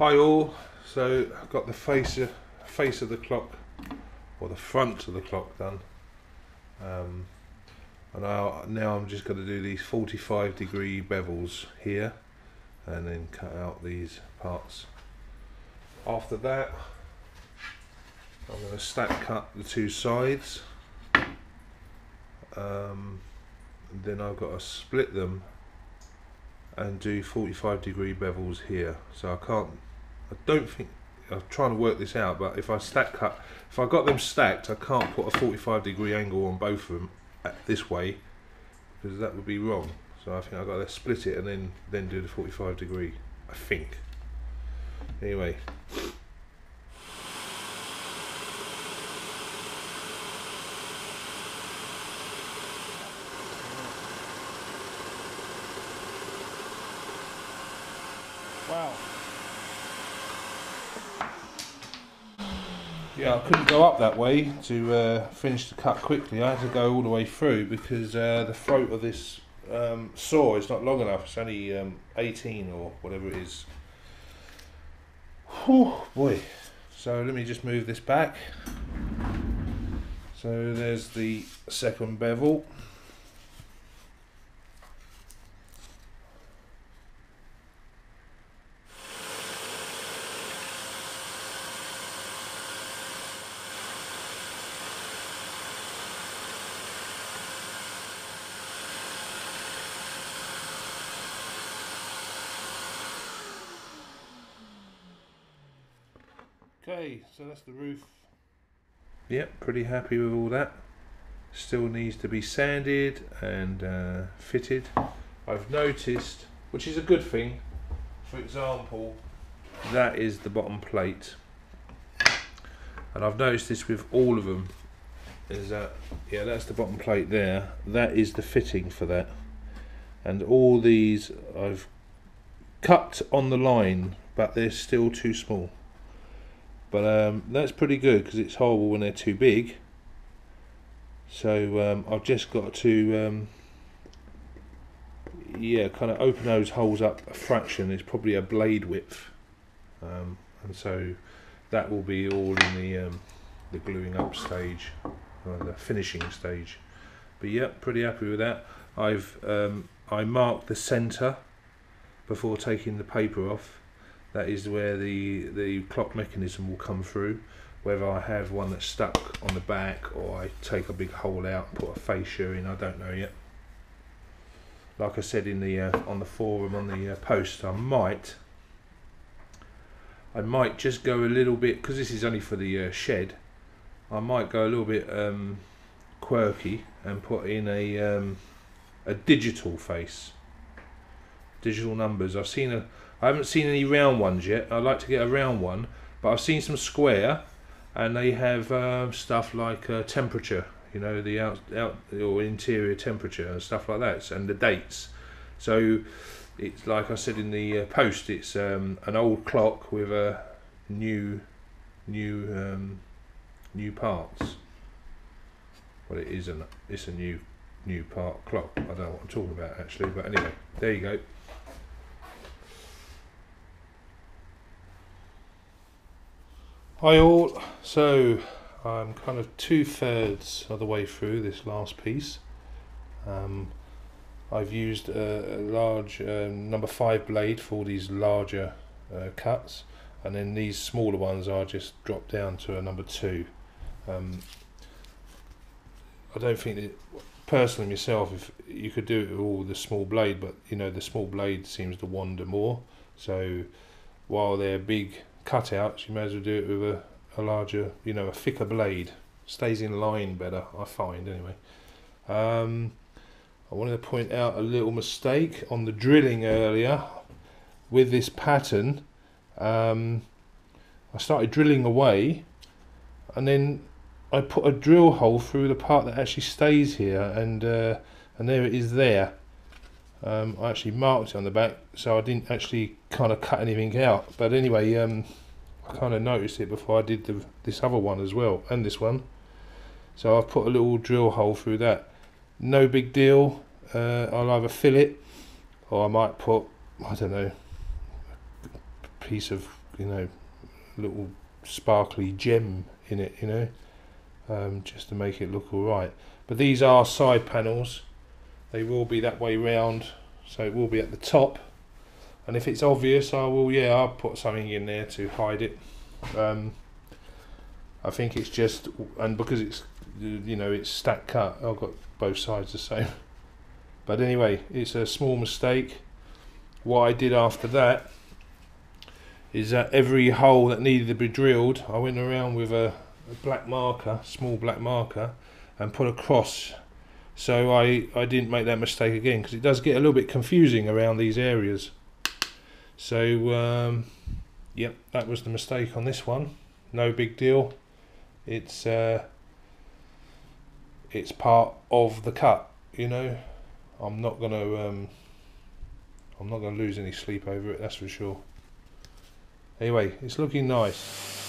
Hi all. So I've got the face of, face of the clock, or the front of the clock done. Um, and now, now I'm just going to do these 45 degree bevels here, and then cut out these parts. After that, I'm going to stack cut the two sides. Um, then I've got to split them and do 45 degree bevels here. So I can't, I don't think, I'm trying to work this out, but if I stack cut, if I got them stacked, I can't put a 45 degree angle on both of them at uh, this way because that would be wrong. So I think I've got to split it and then, then do the 45 degree, I think. Anyway. Wow. Yeah, I couldn't go up that way to uh, finish the cut quickly. I had to go all the way through because uh, the throat of this um, saw is not long enough. It's only um, 18 or whatever it is. Whew, boy. So let me just move this back. So there's the second bevel. Okay, so that's the roof. Yep, pretty happy with all that. Still needs to be sanded and uh, fitted. I've noticed, which is a good thing, for example, that is the bottom plate. And I've noticed this with all of them. Is that, yeah, that's the bottom plate there. That is the fitting for that. And all these I've cut on the line, but they're still too small. But um, that's pretty good because it's horrible when they're too big. So um, I've just got to, um, yeah, kind of open those holes up a fraction. It's probably a blade width, um, and so that will be all in the um, the gluing up stage, the finishing stage. But yeah, pretty happy with that. I've I marked the centre before taking the paper off that is where the the clock mechanism will come through. Whether I have one that's stuck on the back or I take a big hole out and put a fascia in I don't know yet. Like I said in the uh, on the forum on the uh, post I might I might just go a little bit because this is only for the uh, shed I might go a little bit um, quirky and put in a um, a digital face. Digital numbers. I've seen a I haven't seen any round ones yet. I'd like to get a round one, but I've seen some square, and they have uh, stuff like uh, temperature, you know, the out, out or interior temperature and stuff like that, and the dates. So it's like I said in the uh, post, it's um, an old clock with a new, new, um, new parts. Well, it is an it's a new, new part clock. I don't know what I'm talking about actually, but anyway, there you go. Hi all, so I'm kind of two thirds of the way through this last piece. Um, I've used a, a large um, number five blade for all these larger uh, cuts, and then these smaller ones are just dropped down to a number two. Um, I don't think that personally myself, if you could do it with all the small blade, but you know the small blade seems to wander more. So while they're big cutouts, you may as well do it with a, a larger, you know, a thicker blade. Stays in line better, I find, anyway. Um, I wanted to point out a little mistake on the drilling earlier with this pattern. Um, I started drilling away and then I put a drill hole through the part that actually stays here and uh, and there it is there. Um, I actually marked it on the back so I didn't actually kind of cut anything out. But anyway, um, I kind of noticed it before I did the, this other one as well, and this one. So I've put a little drill hole through that. No big deal. Uh, I'll either fill it, or I might put, I don't know, a piece of you know little sparkly gem in it, you know, um, just to make it look all right. But these are side panels. They will be that way round, so it will be at the top. And if it's obvious, I will, yeah, I'll put something in there to hide it. Um, I think it's just, and because it's, you know, it's stack cut, I've got both sides the same. But anyway, it's a small mistake. What I did after that is that every hole that needed to be drilled, I went around with a, a black marker, small black marker, and put a cross. So I, I didn't make that mistake again because it does get a little bit confusing around these areas. So, um, yep, that was the mistake on this one. No big deal. It's uh, it's part of the cut, you know. I'm not gonna um, I'm not gonna lose any sleep over it. That's for sure. Anyway, it's looking nice.